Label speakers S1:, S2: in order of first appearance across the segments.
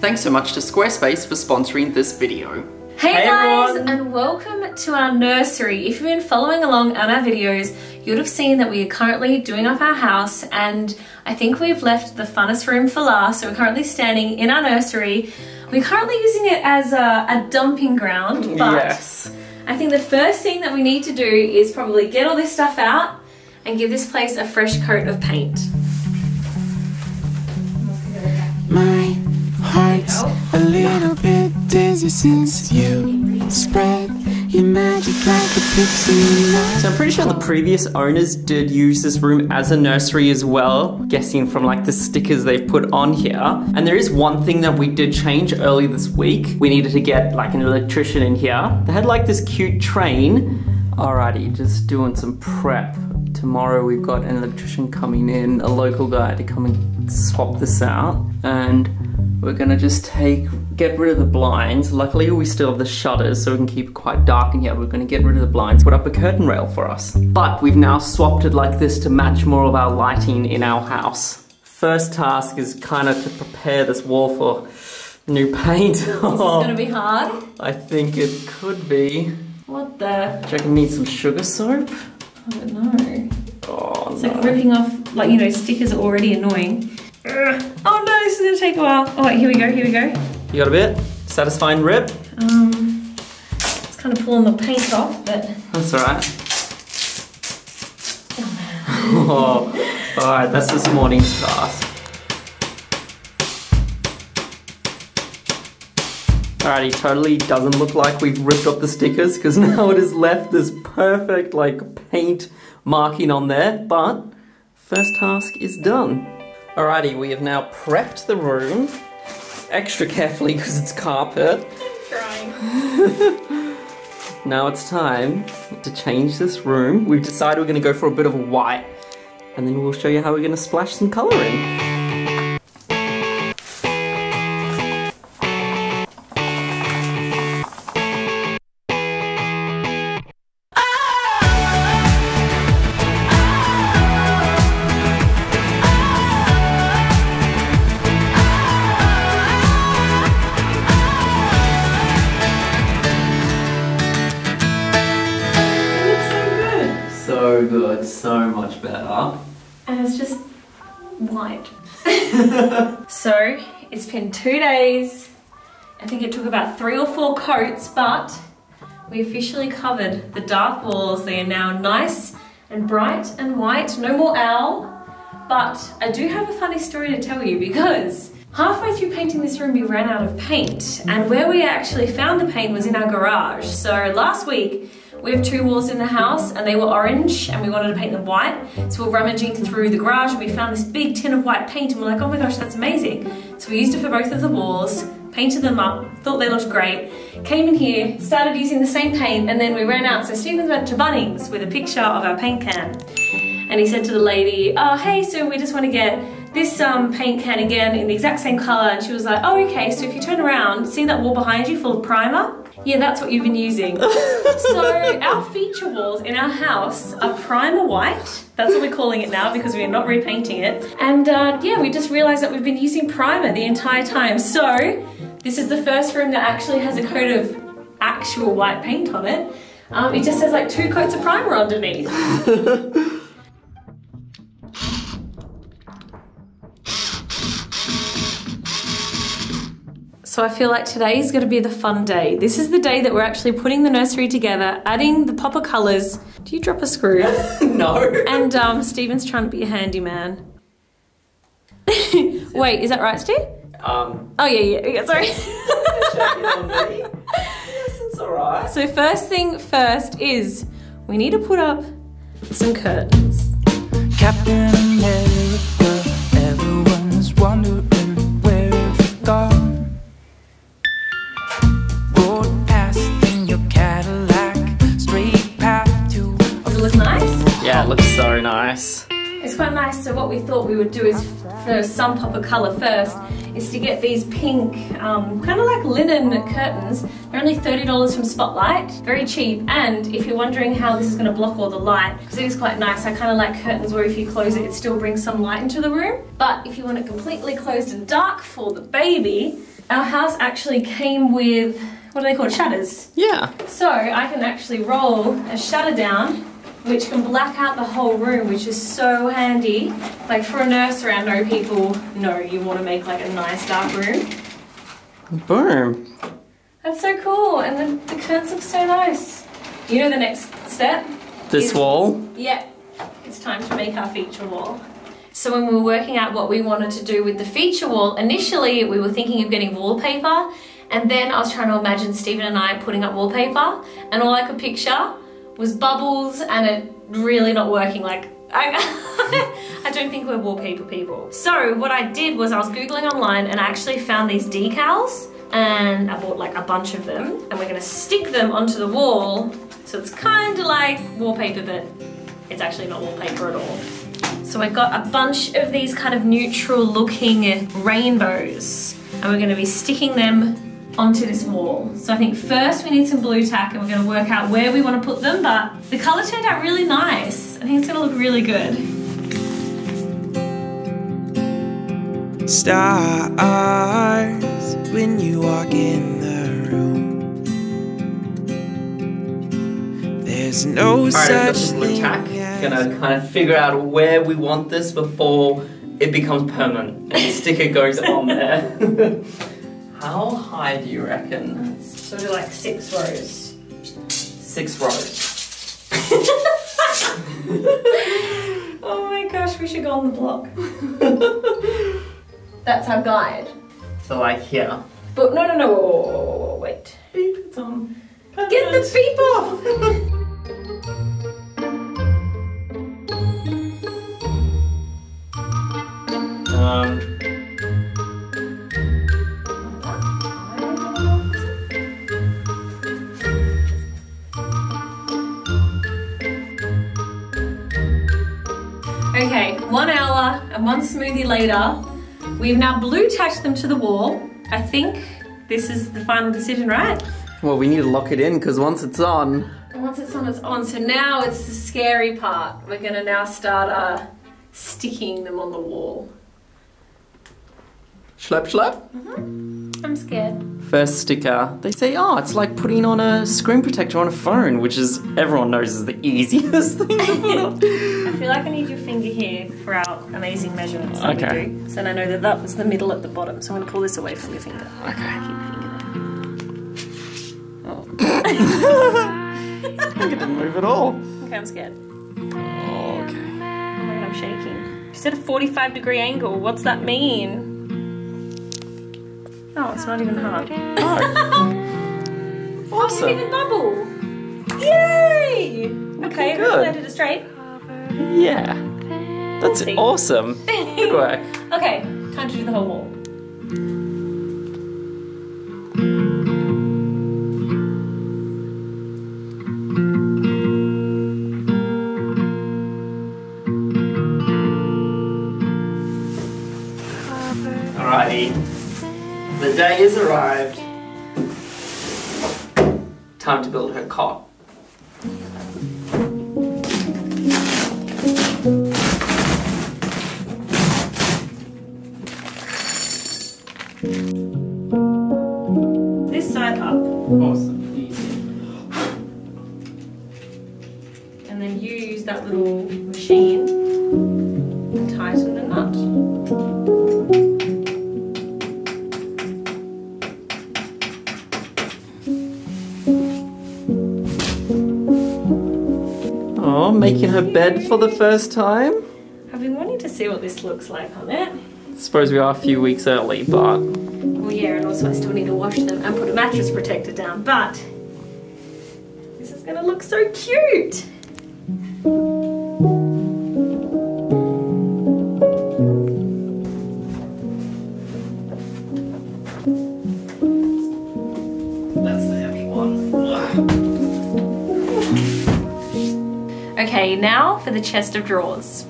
S1: Thanks so much to Squarespace for sponsoring this video.
S2: Hey,
S1: Hey,
S2: guys,
S1: everyone.
S2: and welcome to our nursery. If you've been following along on our videos, you'd have seen that we are currently doing up our house, and I think we've left the funnest room for last. So we're currently standing in our nursery. We're currently using it as a, a dumping ground, mm, but
S1: yes.
S2: I think the first thing that we need to do is probably get all this stuff out and give this place a fresh coat of paint.
S3: Heart's a little bit dizzy since you spread your magic like a pixie.
S1: So I'm pretty sure the previous owners did use this room as a nursery as well, guessing from like the stickers they've put on here. And there is one thing that we did change early this week. We needed to get like an electrician in here. They had like this cute train. Alrighty, just doing some prep. Tomorrow we've got an electrician coming in, a local guy to come and swap this out. And we're gonna just take, get rid of the blinds. Luckily we still have the shutters so we can keep it quite dark in here. We're gonna get rid of the blinds, put up a curtain rail for us. But we've now swapped it like this to match more of our lighting in our house. First task is kind of to prepare this wall for new paint.
S2: This is gonna be hard.
S1: I think it could be.
S2: What the?
S1: Do you reckon need some sugar soap?
S2: I don't know.
S1: Oh
S2: It's
S1: no.
S2: like ripping off, like, you know, stickers are already annoying. Oh no, this is gonna take a while. Oh wait, here we go, here we go.
S1: You got a bit? Satisfying rip?
S2: Um, it's kind of pulling the paint off, but
S1: That's alright. Oh, alright, that's this morning's task. Alrighty, totally doesn't look like we've ripped off the stickers because now it has left this perfect like paint marking on there, but first task is done. Alrighty, we have now prepped the room extra carefully because it's carpet. Trying. Now it's time to change this room. We've decided we're going to go for a bit of white and then we'll show you how we're going to splash some colour in.
S2: Think it took about three or four coats, but we officially covered the dark walls. They are now nice and bright and white. No more owl. But I do have a funny story to tell you because halfway through painting this room, we ran out of paint. And where we actually found the paint was in our garage. So last week, we have two walls in the house and they were orange and we wanted to paint them white. So we're rummaging through the garage and we found this big tin of white paint and we're like, oh my gosh, that's amazing. So we used it for both of the walls, painted them up, thought they looked great, came in here, started using the same paint and then we ran out. So Stephen's went to Bunnings with a picture of our paint can. And he said to the lady, oh, hey, so we just want to get this um, paint can again in the exact same color. And she was like, oh, okay, so if you turn around, see that wall behind you full of primer? Yeah, that's what you've been using. so our feature walls in our house are primer white. That's what we're calling it now because we are not repainting it. And uh, yeah, we just realized that we've been using primer the entire time. So this is the first room that actually has a coat of actual white paint on it. Um, it just has like two coats of primer underneath. So I feel like today is going to be the fun day. This is the day that we're actually putting the nursery together, adding the popper colours. Do you drop a screw?
S1: no.
S2: and um, Stephen's trying to be a handyman. Wait, is that right, Steve?
S1: Um,
S2: Oh yeah, yeah, yeah. Sorry.
S1: check in on me. Yes, it's alright.
S2: so first thing first is we need to put up some curtains.
S3: Captain America,
S2: It's quite nice. So what we thought we would do is for some popper colour first is to get these pink, um, kind of like linen curtains. They're only $30 from Spotlight, very cheap. And if you're wondering how this is going to block all the light, because it is quite nice, I kind of like curtains where if you close it, it still brings some light into the room. But if you want it completely closed and dark for the baby, our house actually came with, what are they called, shutters.
S1: Yeah.
S2: So I can actually roll a shutter down, which can black out the whole room, which is so handy. Like for a nursery, I know people know you want to make like a nice dark room.
S1: Boom.
S2: That's so cool, and then the curtains look so nice. You know the next step?
S1: This
S2: Is-
S1: wall.
S2: Yeah, it's time to make our feature wall. So when we were working out what we wanted to do with the feature wall, initially we were thinking of getting wallpaper, and then I was trying to imagine Stephen and I putting up wallpaper, and all I could picture was bubbles and it really not working. Like I, I don't think we're wallpaper people. So what I did was I was googling online and I actually found these decals, and I bought like a bunch of them, and we're gonna stick them onto the wall. So it's kind of like wallpaper, but it's actually not wallpaper at all. So I got a bunch of these kind of neutral looking rainbows and we're to be sticking them onto this wall. So I think first we need some blue tack and we're going to work out where we want to put them but the colour turned out really nice. I think it's going to look really good.
S4: Stars when you walk in the room. There's no
S1: Alright, I've got
S4: such
S1: some blue
S4: thing
S1: tack. Gonna kind of figure out where we want this before it becomes permanent and the sticker goes on there. How high do you reckon?
S2: It's sort of like six rows.
S1: Six rows.
S2: Oh my gosh, we should go on the block. That's our guide.
S1: So like here.
S2: But no, no, no, whoa, whoa, whoa, wait.
S1: Beep, it's on.
S2: Get the beep off!
S1: Um,
S2: one hour and one smoothie later, we've now blue tacked them to the wall. I think this is the final decision, right?
S1: well, we need to lock it in because once it's on,
S2: once it's on, it's on. So now it's the scary part. We're gonna now start uh, sticking them on the wall.
S1: schlep schlep.
S2: I'm scared.
S1: First sticker. They say, oh, it's like putting on a screen protector on a phone, which is everyone knows is the easiest thing to put on.
S2: I feel like I need your finger here for our amazing measurements that
S1: Okay.
S2: we do. So I know that that was the middle at the bottom. So I'm gonna pull this away from your finger.
S1: Okay.
S2: Keep your finger there. Oh.
S1: I didn't move at all.
S2: Okay, I'm scared.
S1: Oh, okay.
S2: Oh my god, I'm shaking. She said a 45 degree angle. What's that mean? Oh, it's not even hard.
S1: Oh. Awesome.
S2: even bubble. Yay! Okay,
S1: good.
S2: I did it straight.
S1: Yeah. That's awesome. Good work.
S2: Okay, time to do the whole wall.
S1: Day has arrived. Time to build her cot. For the first time?
S2: I've been wanting to see what this looks like on it.
S1: Suppose we are a few weeks early, but
S2: Well, yeah, and also I still need to wash them and put a mattress protector down, but this is gonna look so cute. Okay, now for the chest of drawers.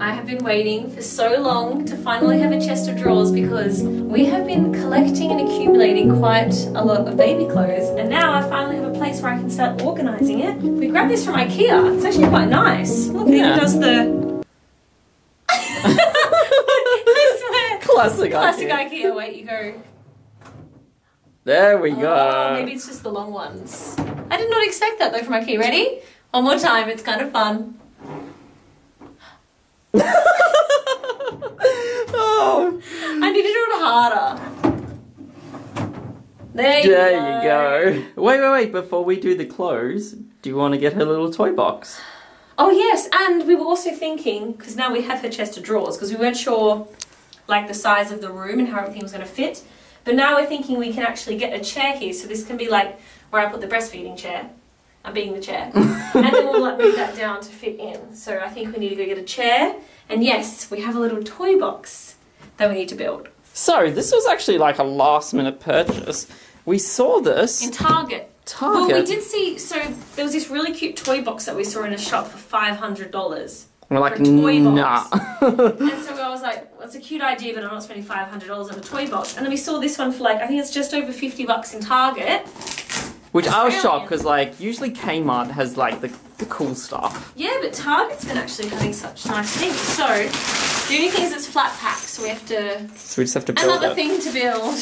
S2: I have been waiting for so long to finally have a chest of drawers because we have been collecting and accumulating quite a lot of baby clothes and now I finally have a place where I can start organising it. We grabbed this from IKEA. It's actually quite nice. Look, it
S1: Yeah.
S2: even does the.
S1: Classic,
S2: Classic
S1: IKEA.
S2: IKEA. Wait, you go.
S1: There we oh, go.
S2: Oh, maybe it's just the long ones. I did not expect that though from IKEA. Ready? One more time. It's kind of fun.
S1: oh,
S2: I need to do it harder. There you
S1: there
S2: go.
S1: you go. Wait, wait, wait. Before we do the close, do you want to get her little toy box?
S2: Oh yes, and we were also thinking because now we have her chest of drawers because we weren't sure like the size of the room and how everything was going to fit. But now we're thinking we can actually get a chair here, so this can be like where I put the breastfeeding chair. I'm being the chair, and then we'll like move that down to fit in. So I think we need to go get a chair, and yes, we have a little toy box that we need to build
S1: So this was actually like a last minute purchase. We saw this
S2: in Target.
S1: Target.
S2: Well, we did see. So there was this really cute toy box that we saw in a shop for five hundred dollars.
S1: We're like,
S2: for a toy
S1: nah.
S2: box. And so I was like, "It's a cute idea, but I'm not spending five hundred dollars on a toy box. And then we saw this one for like I think it's just over fifty bucks in Target.
S1: Which I was shocked because like usually Kmart has like the, the cool stuff.
S2: Yeah, but Target's been actually having such nice things. So the only thing is it's flat pack, so we have to
S1: So we just have to build
S2: another
S1: it.
S2: thing to build.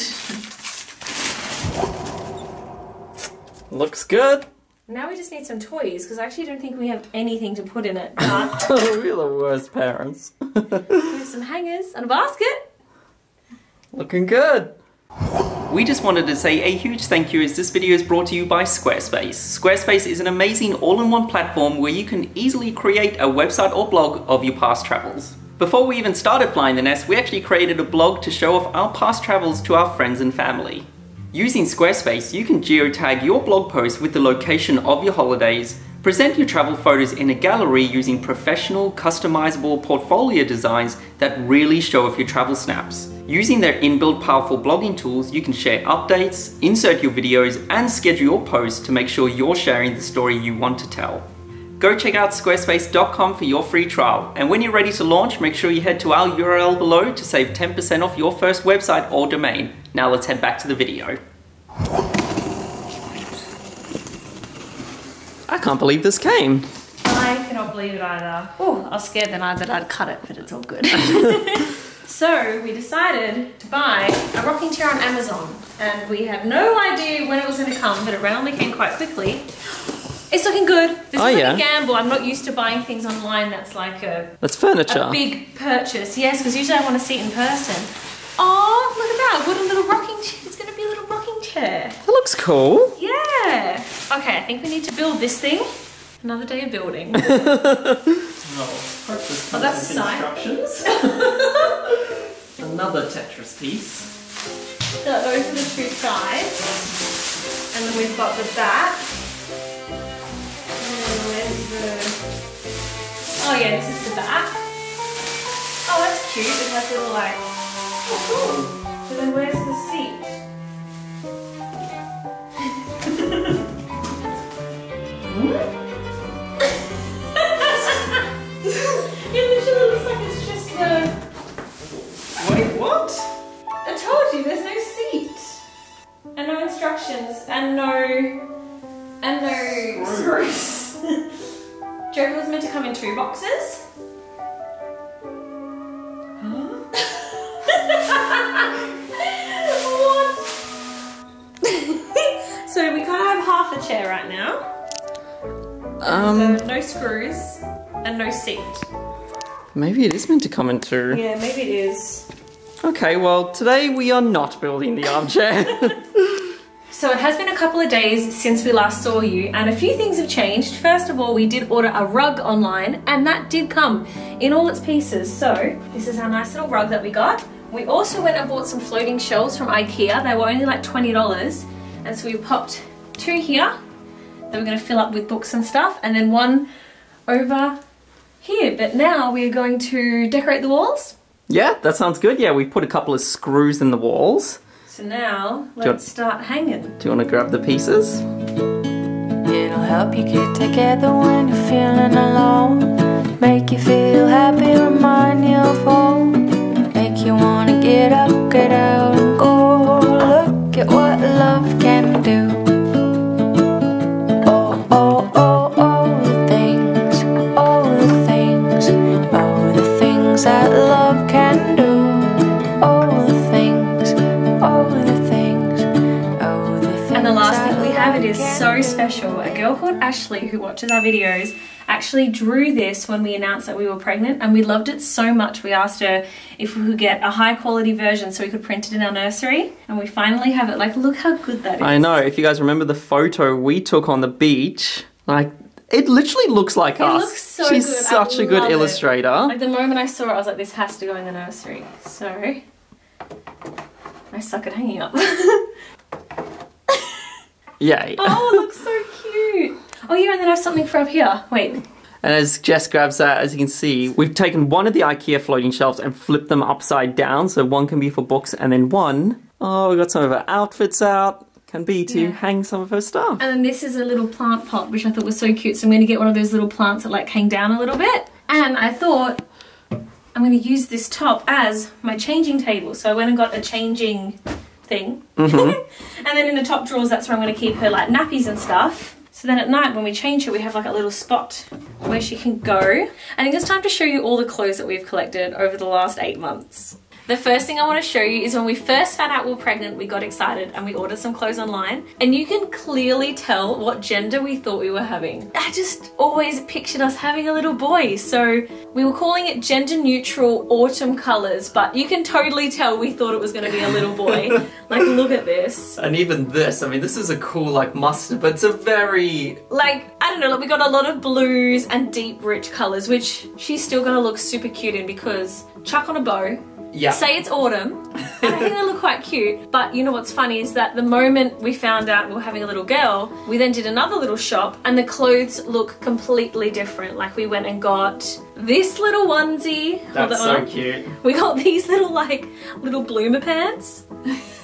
S1: Looks good.
S2: Now we just need some toys because I actually don't think we have anything to put in it.
S1: We're the worst parents.
S2: we have some hangers and a basket.
S1: Looking good. We just wanted to say a huge thank you as this video is brought to you by Squarespace. Squarespace is an amazing all-in-one platform where you can easily create a website or blog of your past travels. Before we even started Flying the Nest, we actually created a blog to show off our past travels to our friends and family. Using Squarespace, you can geotag your blog post with the location of your holidays, present your travel photos in a gallery using professional, customizable portfolio designs that really show off your travel snaps. Using their inbuilt powerful blogging tools, you can share updates, insert your videos, and schedule your posts to make sure you're sharing the story you want to tell. Go check out squarespace.com for your free trial. And when you're ready to launch, make sure you head to our URL below to save 10% off your first website or domain. Now let's head back to the video. I can't believe this came.
S2: I cannot believe it either. Oh, I was scared then I that I'd cut it, but it's all good. so we decided to buy a rocking chair on Amazon, and we had no idea when it was going to come, but it randomly came quite quickly. It's looking good. This
S1: Oh,
S2: is like
S1: yeah.
S2: a gamble. I'm not used to buying things online. That's like a,
S1: That's furniture.
S2: a big purchase. Yes, because usually I want to see it in person. Oh, look at that! What a little rocking chair. It's going to be a little rocking chair.
S1: That looks cool.
S2: Yeah. Okay, I think we need to build this thing. Another day of building.
S1: Oh,
S2: that's a sign.
S1: instructions. Another Tetris piece.
S2: So those are the two sides. And then we've got the back. And then where's the... Oh yeah, this is the back. Oh, that's cute. It has little like... Oh, cool. So then where's the seat? And no instructions. And no... And no screws. Do you reckon it was meant to come in two boxes? Chair right now.
S1: Um,
S2: So no screws and no seat.
S1: maybe it is meant to come in two.
S2: Yeah, maybe it is.
S1: Okay, well, today we are not building the armchair.
S2: So it has been a couple of days since we last saw you, and a few things have changed. First of all, we did order a rug online, and that did come in all its pieces. So this is our nice little rug that we got. We also went and bought some floating shelves from IKEA. They were only like $20, and so we popped two here that we're going to fill up with books and stuff, and then one over here. But now we are going to decorate the walls.
S1: yeah, that sounds good. Yeah, we put a couple of screws in the walls.
S2: So now
S1: you want-
S2: let's start hanging.
S1: Do you want to grab the pieces?
S5: It'll help you get together when you're feeling alone. Make you feel happy, remind you of home. Make you wanna get up, get out and go. Look at what love
S2: who watches our videos, actually drew this when we announced that we were pregnant and we loved it so much we asked her if we could get a high quality version so we could print it in our nursery and we finally have it like look how good that is
S1: I know. If you guys remember the photo we took on the beach, like it literally looks like
S2: it
S1: us.
S2: looks so
S1: She's
S2: good
S1: such a good
S2: love it.
S1: illustrator.
S2: like the moment I saw it I was like this has to go in the nursery so I suck at hanging up
S1: Yay.
S2: oh it looks so cute oh yeah and then I have something for up here wait
S1: And as Jess grabs that, as you can see, we've taken one of the IKEA floating shelves and flipped them upside down. So one can be for books, and then one, oh, we got some of her outfits out, can be to
S2: Yeah.
S1: hang some of her stuff.
S2: And then this is a little plant pot, which I thought was so cute. So I'm going to get one of those little plants that like hang down a little bit. And I thought I'm going to use this top as my changing table. So I went and got a changing thing. Mm-hmm. and then in the top drawers, that's where I'm going to keep her like nappies and stuff. So then at night when we change her, we have like a little spot where she can go. I think it's time to show you all the clothes that we've collected over the last eight months. The first thing I want to show you is when we first found out we were pregnant, we got excited and we ordered some clothes online. And you can clearly tell what gender we thought we were having. I just always pictured us having a little boy. So we were calling it gender neutral autumn colors, but you can totally tell we thought it was going to be a little boy. like, look at this.
S1: And even this, I mean, this is a cool, like, mustard, but it's a very.
S2: like I don't know, like we got a lot of blues and deep rich colours, which she's still gonna look super cute in because chuck on a bow,
S1: Yeah.
S2: say it's autumn, I think they look quite cute. But you know what's funny is that the moment we found out we were having a little girl, we then did another little shop and the clothes look completely different. Like we went and got this little onesie.
S1: That's so cute.
S2: We got these little like little bloomer pants.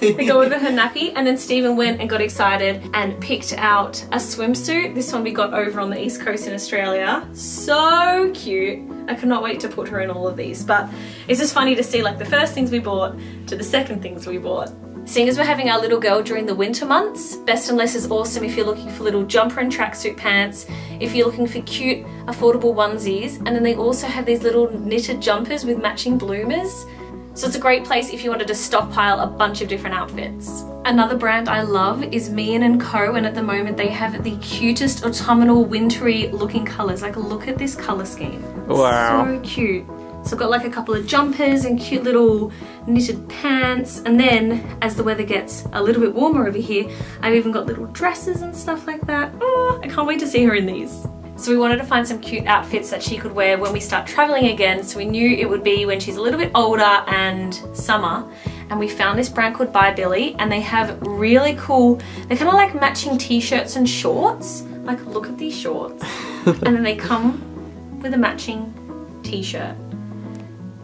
S2: They go over her nappy, and then Stephen went and got excited and picked out a swimsuit. This one we got over on the east coast in Australia. So cute. I cannot wait to put her in all of these. But it's just funny to see like the first things we bought to the second things we bought. Seeing as we're having our little girl during the winter months, Best and Less is awesome if you're looking for little jumper and tracksuit pants, if you're looking for cute, affordable onesies, and then they also have these little knitted jumpers with matching bloomers. So it's a great place if you wanted to stockpile a bunch of different outfits. Another brand I love is Miann & Co. and at the moment they have the cutest autumnal wintry looking colours. Like look at this colour scheme.
S1: Wow.
S2: So cute. So I've got like a couple of jumpers and cute little knitted pants and then as the weather gets a little bit warmer over here I've even got little dresses and stuff like that. Oh, I can't wait to see her in these. So we wanted to find some cute outfits that she could wear when we start traveling again. So we knew it would be when she's a little bit older and summer. And we found this brand called By Billie and they have really cool, they're kind of like matching t-shirts and shorts. Like look at these shorts. and then they come with a matching t-shirt.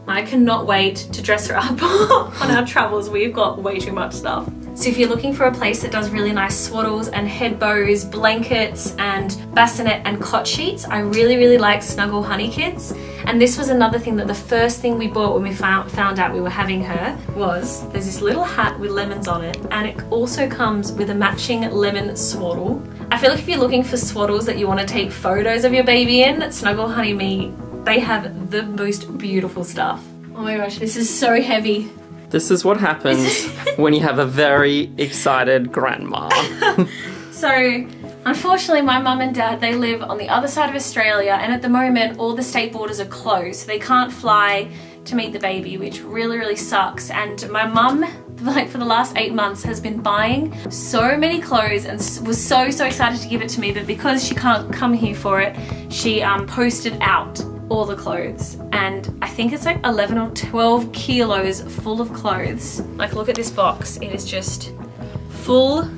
S2: I cannot wait to dress her up on our travels. We've got way too much stuff. So if you're looking for a place that does really nice swaddles and head bows, blankets and bassinet and cot sheets, I really, really like Snuggle Honey Kids. And this was another thing that the first thing we bought when we found, out we were having her was there's this little hat with lemons on it and it also comes with a matching lemon swaddle. I feel like if you're looking for swaddles that you want to take photos of your baby in, Snuggle Honey Me, they have the most beautiful stuff. Oh my gosh, this is so heavy.
S1: This is what happens when you have a very excited grandma.
S2: So, unfortunately, my mum and dad they live on the other side of Australia, and at the moment, all the state borders are closed. So they can't fly to meet the baby, which really, really sucks. And my mum, like for the last eight months, has been buying so many clothes and was so, so excited to give it to me. But because she can't come here for it, she um, posted out all the clothes and I think it's like 11 or 12 kilos full of clothes. Like look at this box, it is just full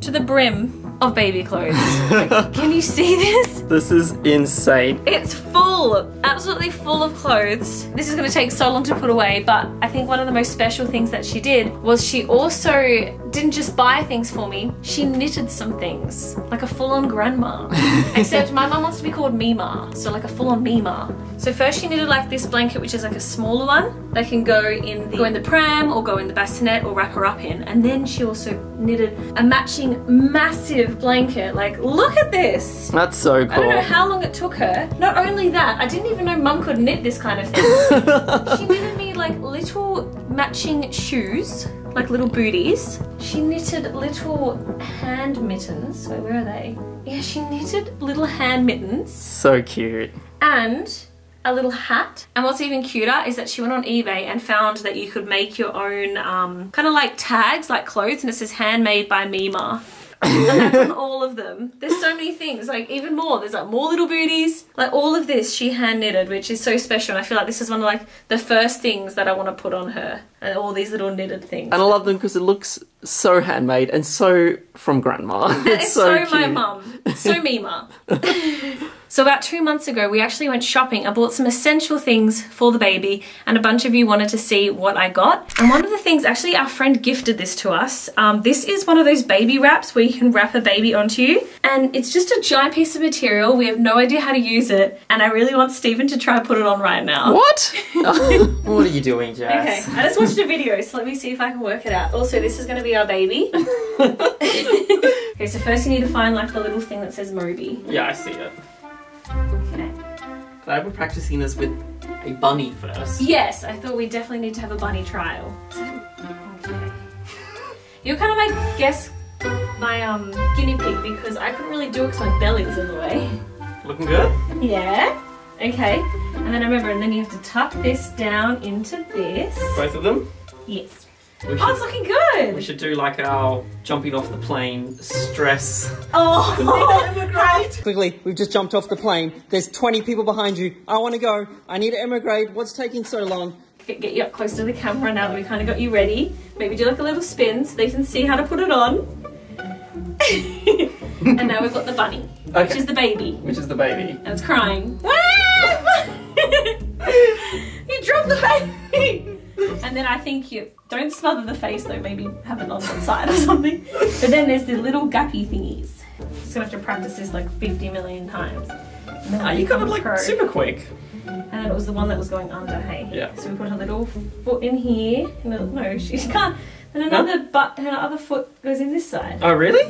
S2: to the brim of baby clothes. Like, can you see this?
S1: this is insane.
S2: It's full, absolutely full of clothes. This is going to take so long to put away, but I think one of the most special things that she did was she also didn't just buy things for me, she knitted some things, like a full-on grandma. Except my mum wants to be called Mima, so like a full-on Mima. So first she knitted like this blanket, which is like a smaller one that can go in the, go in the pram or go in the bassinet or wrap her up in. And then she also knitted a matching massive blanket. Like, look at this.
S1: That's so cool.
S2: I don't know how long it took her. Not only that, I didn't even know mum could knit this kind of thing. she knitted me like little matching shoes, like little booties. She knitted little hand mittens. Wait, where are they? Yeah, she knitted little hand mittens
S1: So cute.
S2: and a little hat. And what's even cuter is that she went on eBay and found that you could make your own um, kind of like tags, like clothes, and it says handmade by Mima. And that's on all of them. There's so many things, like even more. There's like more little booties. Like all of this she hand knitted, which is so special. And I feel like this is one of like the first things that I want to put on her. And all these little knitted things.
S1: And I love them because it looks so handmade and so from grandma.
S2: It's, so, my
S1: cute.
S2: mum. So Mima. so about two months ago, we actually went shopping. I bought some essential things for the baby, and a bunch of you wanted to see what I got. And one of the things, actually, our friend gifted this to us. Um, this is one of those baby wraps where you can wrap a baby onto you, and it's just a giant piece of material. We have no idea how to use it, and I really want Stephen to try put it on right now.
S1: What? what are you doing, Jess?
S2: Okay, I just watched a video, so let me see if I can work it out. Also, this is going to be our baby. okay, so first you need to find like the little thing that says Moby.
S1: Yeah, I see it.
S2: Okay.
S1: Glad we're practicing this with a bunny first.
S2: Yes, I thought we definitely need to have a bunny trial. Okay. You're kind of my guess, my um guinea pig because I couldn't really do it because my belly was in the way.
S1: Looking good?
S2: Yeah. Okay. And then I remember, and then you have to tuck this down into this.
S1: Both of them?
S2: Yes.
S1: We
S2: Oh, it's looking good.
S1: we should do like our jumping off the plane stress.
S2: Oh, great.
S1: Quickly, we've just jumped off the plane. There's 20 people behind you. I want to go. I need to emigrate. What's taking so long?
S2: Get, get you up close to the camera now that we kind of got you ready. Maybe do like a little spin so they can see how to put it on. and now we've got the bunny, which is the baby.
S1: Which is the baby?
S2: and it's crying. you dropped the baby! And then I think you don't smother the face though, maybe have it on the side or something. But then there's the little gappy thingies. Just gonna have to practice this like 50 million times. And
S1: Ah, you got it like
S2: pro.
S1: super quick.
S2: And then it was the one that was going under, hey?
S1: Yeah.
S2: So we put her little foot in here. No, no she can't. And another butt, her other foot goes in this side.
S1: Oh, really?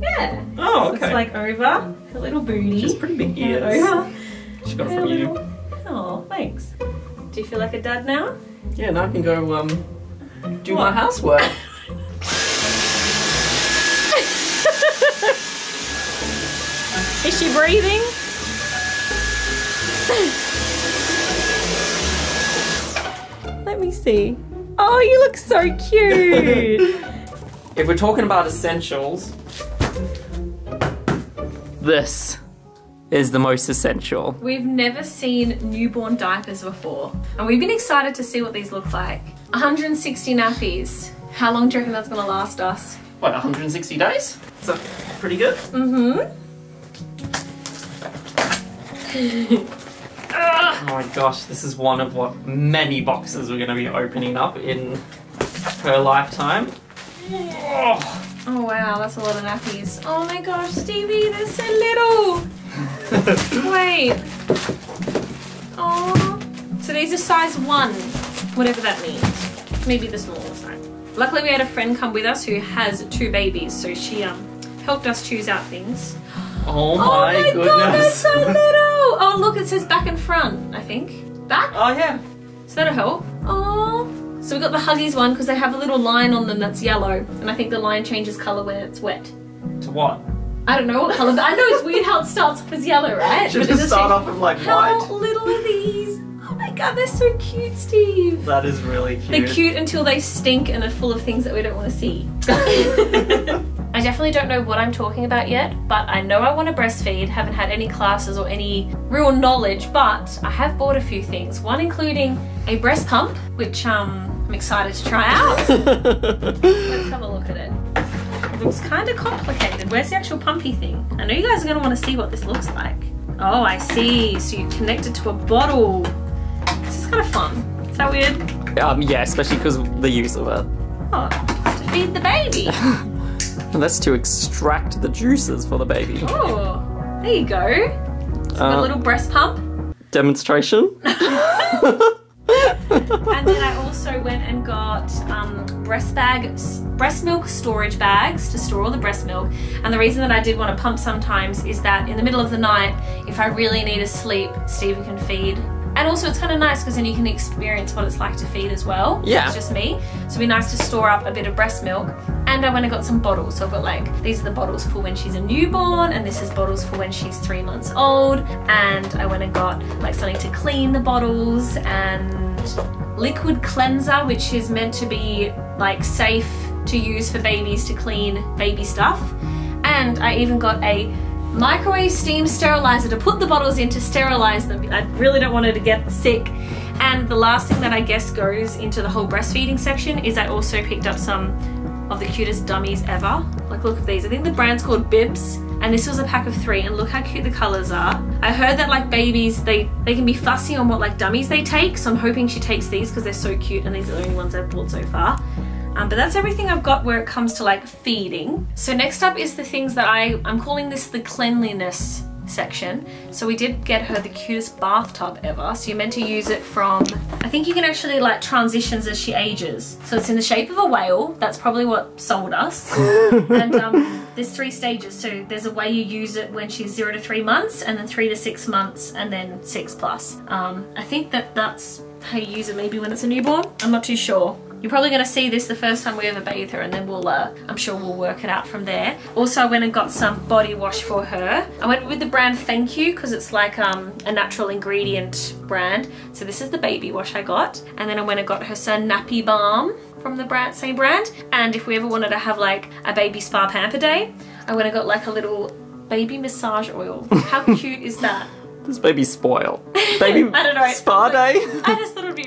S2: Yeah.
S1: Oh,
S2: So
S1: okay.
S2: It's like over, her little booty.
S1: She's pretty big ears.
S2: over.
S1: She got it from you.
S2: Oh, thanks. Do you feel like a dad now?
S1: Yeah, now I can go um do my housework.
S2: Is she breathing? Let me see. Oh, you look so cute.
S1: If we're talking about essentials, this is the most essential.
S2: we've never seen newborn diapers before, and we've been excited to see what these look like. 160 nappies. How long do you reckon that's gonna last us?
S1: What, 160 days? So pretty good.
S2: Mm-hmm.
S1: Oh my gosh, this is one of what many boxes we're going to be opening up in her lifetime. Oh,
S2: Oh wow, that's a lot of nappies. Oh my gosh, Stevie, they're so little. Wait. Oh. So these are size one, whatever that means. Maybe the smaller size. Luckily, we had a friend come with us who has two babies, so she um helped us choose out things.
S1: oh
S2: oh
S1: my,
S2: my
S1: goodness.
S2: god, they're so little! Oh look, it says back and front. I think back.
S1: oh yeah.
S2: So that'll help. Oh. So we got the Huggies one because they have a little line on them that's yellow, and I think the line changes color when it's wet.
S1: To what?
S2: I don't know what color, but I know it's weird how it starts off as yellow, right?
S1: Should
S2: But
S1: just start off with like
S2: How
S1: white.
S2: little are these? Oh my god, they're so cute, Steve.
S1: That is really cute.
S2: They're cute until they stink and are full of things that we don't want to see. I definitely don't know what I'm talking about yet, but I know I want to breastfeed. Haven't had any classes or any real knowledge, but I have bought a few things. One including a breast pump, which um, I'm excited to try out. Let's have a look at it. It looks kind of complicated. Where's the actual pumpy thing? I know you guys are going to want to see what this looks like. Oh, I see. So you connect it to a bottle. This is kind of fun. Is that weird?
S1: um, yeah, especially because the use of it.
S2: Oh, to feed the baby.
S1: And that's to extract the juices for the baby.
S2: Oh, there you go. a
S1: Uh,
S2: little breast pump.
S1: demonstration.
S2: And then I also went and got um, breast bag, breast milk storage bags to store all the breast milk. And the reason that I did want to pump sometimes is that in the middle of the night, if I really need to sleep, Stephen can feed And also it's kind of nice because then you can experience what it's like to feed as well.
S1: Yeah.
S2: It's just me. So it'd be nice to store up a bit of breast milk. And I went and got some bottles. So I've got like, these are the bottles for when she's a newborn and this is bottles for when she's three months old. And I went and got like something to clean the bottles and liquid cleanser, which is meant to be like safe to use for babies to clean baby stuff. And I even got a microwave steam sterilizer to put the bottles in to sterilize them. I really don't want her to get sick. And the last thing that I guess goes into the whole breastfeeding section is I also picked up some of the cutest dummies ever. Like look at these. I think the brand's called Bibs and this was a pack of three and look how cute the colors are. I heard that like babies, they, they can be fussy on what like dummies they take. So I'm hoping she takes these because they're so cute and these are the only ones I've bought so far. Um, but that's everything I've got where it comes to like feeding. So next up is the things that I, I'm calling this the cleanliness section. So we did get her the cutest bathtub ever. So you're meant to use it from, I think you can actually like transitions as she ages. So it's in the shape of a whale. That's probably what sold us. and um, there's three stages. So there's a way you use it when she's zero to three months and then three to six months and then six plus. Um, I think that that's how you use it maybe when it's a newborn. I'm not too sure. You're probably going to see this the first time we ever bathe her and then we'll, uh, I'm sure we'll work it out from there. Also, I went and got some body wash for her. I went with the brand Thank You because it's like um, a natural ingredient brand. So this is the baby wash I got. And then I went and got her some nappy balm from the brand, same brand. And if we ever wanted to have like a baby spa pamper day, I went and got like a little baby massage oil. How cute is that?
S1: This baby spoiled. Baby
S2: I don't know.
S1: spa
S2: I
S1: day.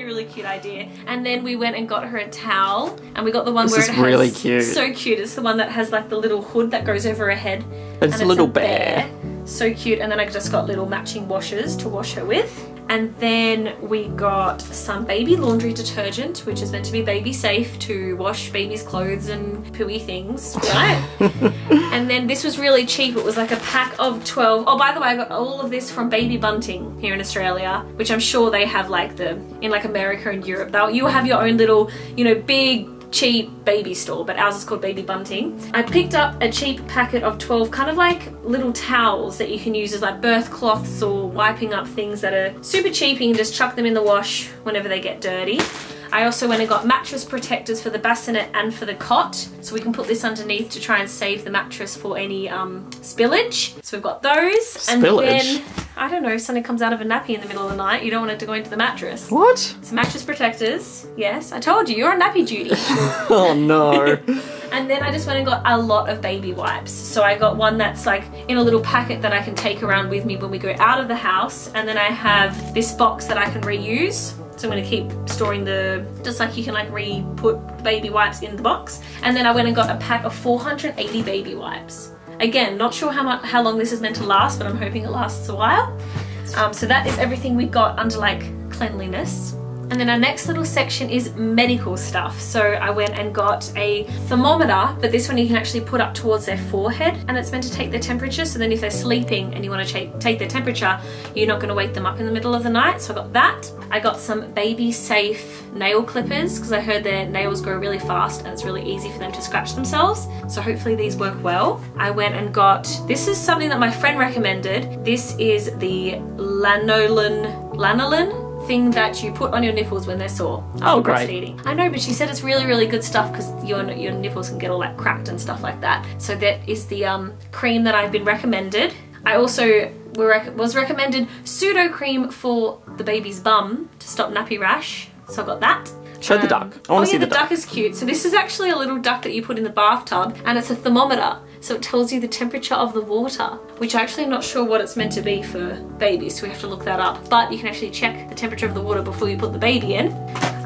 S2: Was like- I just thought it would be a really cute idea. And then we went and got her a towel, and we got the one
S1: This
S2: where it has
S1: really cute.
S2: so cute. It's the one that has like the little hood that goes over her head.
S1: It's a little bear.
S2: So cute. And then I just got little matching washers to wash her with. And then we got some baby laundry detergent, which is meant to be baby safe to wash baby's clothes and pooey things, right? and then this was really cheap. It was like a pack of 12. Oh, by the way, I got all of this from Baby Bunting here in Australia, which I'm sure they have like the, in like America and Europe. They'll, you have your own little, you know, big cheap baby store, but ours is called Baby Bunting. I picked up a cheap packet of 12 kind of like little towels that you can use as like birth cloths or wiping up things that are super cheap. You can just chuck them in the wash whenever they get dirty. I also went and got mattress protectors for the bassinet and for the cot. So we can put this underneath to try and save the mattress for any um, spillage. So we've got those. And then, I don't know, if something comes out of a nappy in the middle of the night, you don't want it to go into the mattress.
S1: What?
S2: So mattress protectors. Yes, I told you, you're on nappy duty.
S1: Oh no.
S2: And then I just went and got a lot of baby wipes. So I got one that's like in a little packet that I can take around with me when we go out of the house. And then I have this box that I can reuse. So I'm gonna keep storing the, just like you can like re-put baby wipes in the box. And then I went and got a pack of 480 baby wipes. Again, not sure how much, how long this is meant to last, but I'm hoping it lasts a while. Um, so that is everything we got under like cleanliness. And then our next little section is medical stuff. So I went and got a thermometer, but this one you can actually put up towards their forehead and it's meant to take their temperature. So then if they're sleeping and you want to take, their temperature, you're not going to wake them up in the middle of the night. So I got that. I got some baby safe nail clippers because I heard their nails grow really fast and it's really easy for them to scratch themselves. So hopefully these work well. I went and got, this is something that my friend recommended. This is the lanolin, lanolin thing that you put on your nipples when they're sore.
S1: Oh, great.
S2: I know, but she said it's really, really good stuff because your your nipples can get all like cracked and stuff like that. So that is the um, cream that I've been recommended. I also were rec- was recommended Sudocrem for the baby's bum to stop nappy rash. So I got that.
S1: Show the duck. I want
S2: oh
S1: to see
S2: yeah,
S1: the,
S2: the duck is cute. So this is actually a little duck that you put in the bathtub, and it's a thermometer. So it tells you the temperature of the water, which I'm actually am not sure what it's meant to be for babies. So we have to look that up. But you can actually check the temperature of the water before you put the baby in.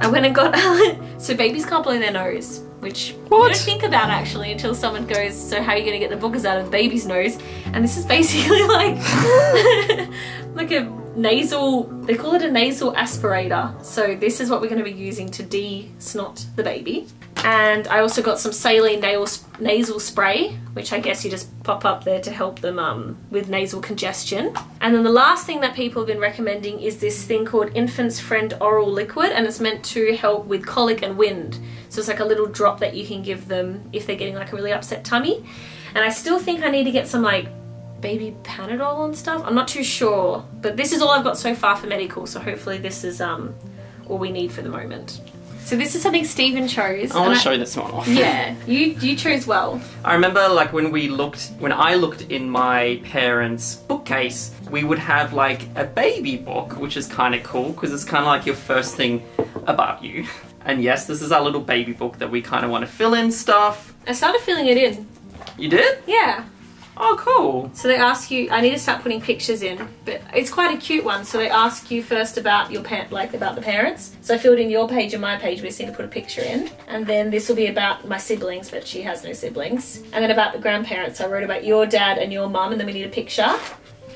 S2: I went and got so babies can't blow their nose, which you
S1: What?
S2: don't think about actually until someone goes, "So how are you going to get the boogers out of the baby's nose?" And this is basically like like a nasal. They call it a nasal aspirator. So this is what we're going to be using to de-snot the baby. And I also got some saline nail, nasal spray, which I guess you just pop up there to help them um, with nasal congestion. And then the last thing that people have been recommending is this thing called Infant's Friend Oral Liquid, and it's meant to help with colic and wind. So it's like a little drop that you can give them if they're getting like a really upset tummy. And I still think I need to get some like baby Panadol and stuff. I'm not too sure, but this is all I've got so far for medical. So hopefully this is um all we need for the moment. So this is something Stephen chose.
S1: I want to show this one off.
S2: Yeah, you you chose well.
S1: I remember like when we looked, when I looked in my parents' bookcase, we would have like a baby book, which is kind of cool because it's kind of like your first thing about you. And yes, this is our little baby book that we kind of want to fill in stuff.
S2: I started filling it in.
S1: You did?
S2: Yeah.
S1: Oh, cool.
S2: So they ask you. I need to start putting pictures in, but it's quite a cute one. So they ask you first about your parent, like about the parents. So I filled in your page and my page. We just need to put a picture in, and then this will be about my siblings, but she has no siblings. And then about the grandparents, I wrote about your dad and your mum, and then we need a picture.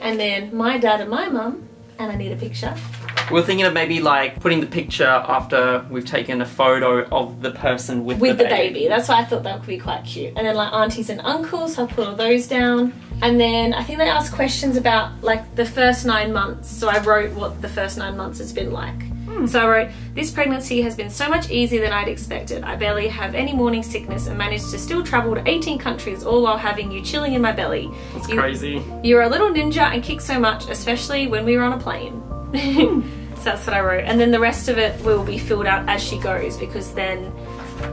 S2: And then my dad and my mum, and I need a picture.
S1: We're thinking of maybe like putting the picture after we've taken a photo of the person with,
S2: with the baby. That's why I thought that could be quite cute. And then like aunties and uncles, I'll put all those down. And then I think they asked questions about like the first nine months. So I wrote what the first nine months has been like. So I wrote, this pregnancy has been so much easier than I'd expected. I barely have any morning sickness and managed to still travel to 18 countries all while having you chilling in my belly.
S1: It's
S2: You-
S1: crazy.
S2: You're a little ninja and kick so much, especially when we were on a plane. Hmm. so that's what I wrote. And then the rest of it will be filled out as she goes because then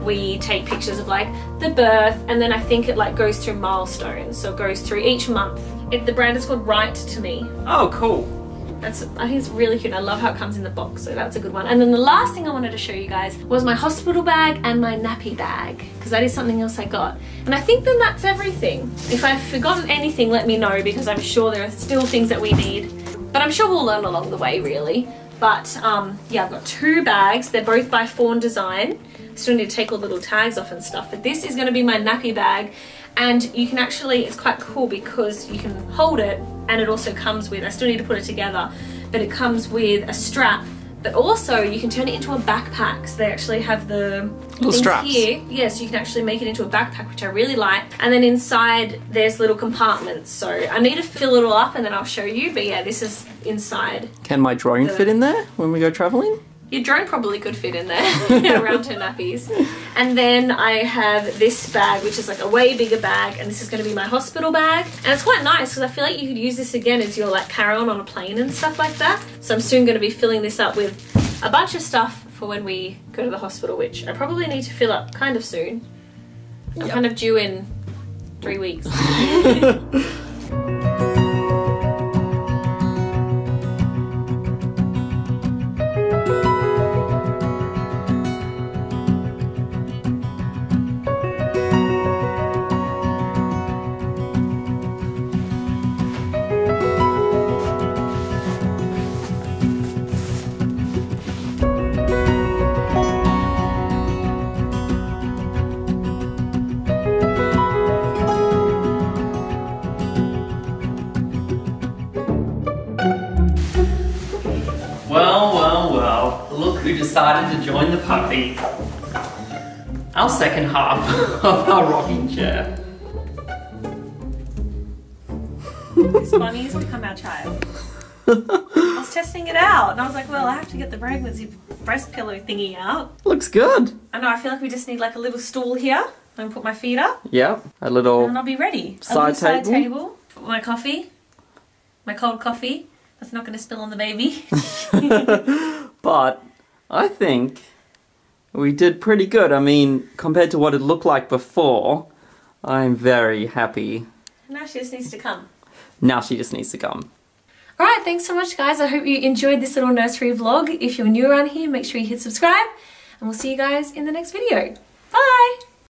S2: we take pictures of like the birth and then I think it like goes through milestones. So it goes through each month. It, the brand is called Write to Me.
S1: Oh, cool.
S2: That's I think it's really cute. I love how it comes in the box, so that's a good one. And then the last thing I wanted to show you guys was my hospital bag and my nappy bag because that is something else I got. And I think then that's everything. If I've forgotten anything, let me know because I'm sure there are still things that we need. But I'm sure we'll learn along the way, really. But um, yeah, I've got two bags. They're both by Fawn Design. Still need to take all the little tags off and stuff. But this is going to be my nappy bag, and you can actually it's quite cool because you can hold it, and it also comes with. I still need to put it together, but it comes with a strap. But also you can turn it into a backpack. So they actually have the
S1: Little straps.
S2: here. Yes, you can actually make it into a backpack, which I really like. And then inside there's little compartments. So I need to fill it all up, and then I'll show you. But yeah, this is inside.
S1: Can my drone fit in there when we go traveling?
S2: Your drone probably could fit in there around her nappies. And then I have this bag, which is like a way bigger bag, and this is going to be my hospital bag. And it's quite nice because I feel like you could use this again as your like carry on on a plane and stuff like that. So I'm soon going to be filling this up with a bunch of stuff for when we go to the hospital, which I probably need to fill up kind of soon. I'm kind of due in three weeks.
S1: decided join the puppy. Our second half of our rocking chair.
S2: It's funny has become our child. I was testing it out, and I was like, well, I have to get the pregnancy breast pillow thingy out.
S1: Looks good.
S2: I know, I feel like we just need like a little stool here. I'm gonna put my feet up,
S1: Yep. A little.
S2: then I'll be ready. a
S1: Side
S2: little side
S1: table.
S2: table. Put my coffee, my cold coffee. That's not gonna spill on the baby.
S1: But I think we did pretty good. I mean, compared to what it looked like before, I'm very happy.
S2: now she just needs to come.
S1: Now she just needs to come.
S2: Alright, thanks so much, guys. I hope you enjoyed this little nursery vlog. If you're new around here, make sure you hit subscribe, and we'll see you guys in the next video.